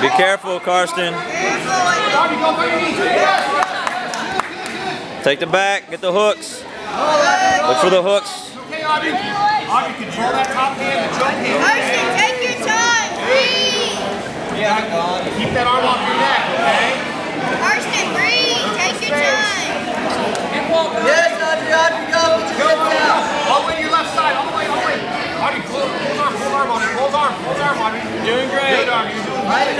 Be careful, Karsten. Go. Take the back, get the hooks. Look for the hooks. Okay, Audrey. Audrey, control that top hand, the jump hand. Karsten, take your time. Breathe. Keep that arm off your neck, okay? Karsten, breathe. Take your time. Yes, Audrey, Audrey, go. Hips out. All the way to your left side, all the way, all the way. Audrey, pull arm, pull arm, Audrey. Pull arm, pull arm, Audrey. You're doing great. Good, Audrey. You're doing good.